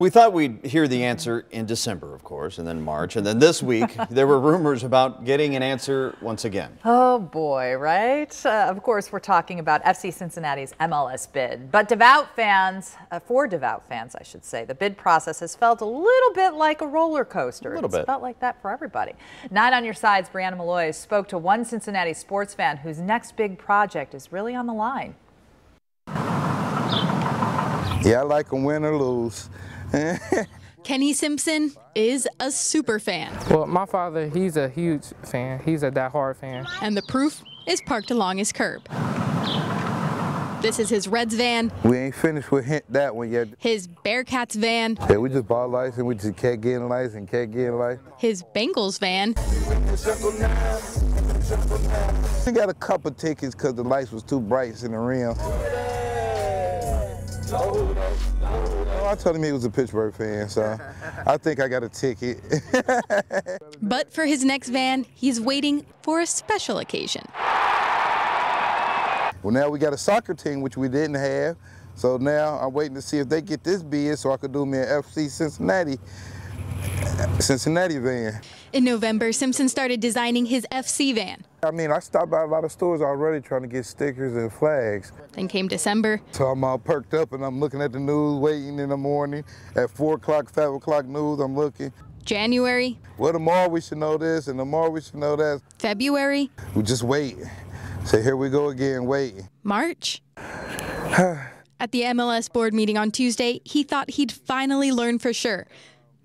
We thought we'd hear the answer in December, of course, and then March. And then this week, there were rumors about getting an answer once again. Oh boy, right? Uh, of course, we're talking about FC Cincinnati's MLS bid. But devout fans, uh, for devout fans, I should say, the bid process has felt a little bit like a roller coaster. A little it's bit. felt like that for everybody. Nine on your sides, Breanna Molloy spoke to one Cincinnati sports fan whose next big project is really on the line. Yeah, I like them win or lose. Kenny Simpson is a super fan, Well, my father, he's a huge fan. He's a die-hard fan. and the proof is parked along his curb. This is his Reds van, We ain't finished with that one yet. his Bearcats van, Yeah, we just bought lights and we just kept getting lights and kept getting lights. his Bengals van, We got a couple tickets because the lights was too bright in the rim. Oh, I told him he was a Pittsburgh fan, so I think I got a ticket. but for his next van, he's waiting for a special occasion. well, now we got a soccer team, which we didn't have. So now I'm waiting to see if they get this bid so I could do me an FC Cincinnati, Cincinnati van. In November, Simpson started designing his FC van. I mean, I stopped by a lot of stores already trying to get stickers and flags. Then came December, So I'm all perked up and I'm looking at the news, waiting in the morning. At 4 o'clock, 5 o'clock news, I'm looking. January, Well, tomorrow we should know this and tomorrow we should know that. February, We just wait. So here we go again, waiting. March. At the MLS board meeting on Tuesday, he thought he'd finally learn for sure.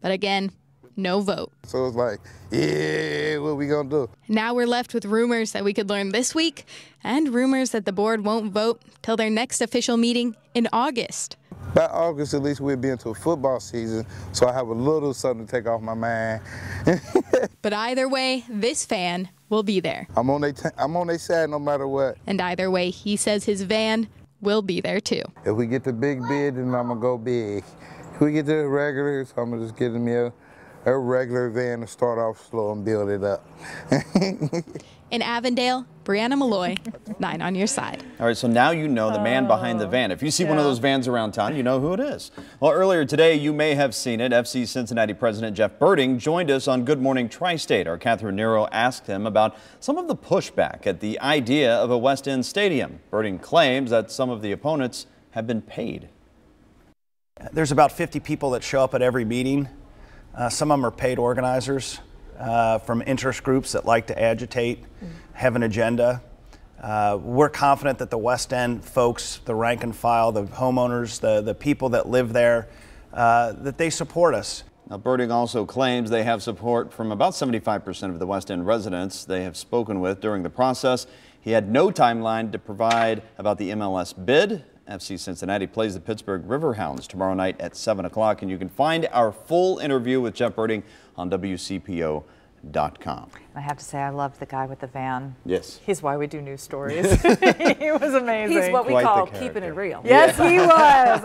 But again, no vote. So it's like, yeah, what we gonna do? Now we're left with rumors that we could learn this week and rumors that the board won't vote till their next official meeting in August. By August, at least we'll be into a football season, so I have a little something to take off my mind. But either way, this fan will be there. I'm on their I'm on their side no matter what. And either way, he says his van will be there too. If we get the big bid, then I'm gonna go big. If we get to the regular, so I'm gonna just get me a, a regular van to start off slow and build it up. In Avondale, Breanna Molloy, nine on your side. All right, so now you know the man behind the van. If you see one of those vans around town, you know who it is. Well, earlier today, you may have seen it. FC Cincinnati President Jeff Berding joined us on Good Morning Tri-State. Our Catherine Nero asked him about some of the pushback at the idea of a West End stadium. Berding claims that some of the opponents have been paid. There's about 50 people that show up at every meeting. Uh, some of them are paid organizers uh, from interest groups that like to agitate, have an agenda. Uh, we're confident that the West End folks, the rank and file, the homeowners, the, the people that live there, uh, that they support us. Now, Berding also claims they have support from about 75% of the West End residents they have spoken with during the process. He had no timeline to provide about the MLS bid. FC Cincinnati plays the Pittsburgh Riverhounds tomorrow night at 7 o'clock, and you can find our full interview with Jeff Berding on WCPO.com. I have to say, I love the guy with the van. Yes. He's why we do news stories. he was amazing. He's what we Quite the call keeping it real. yes, he was.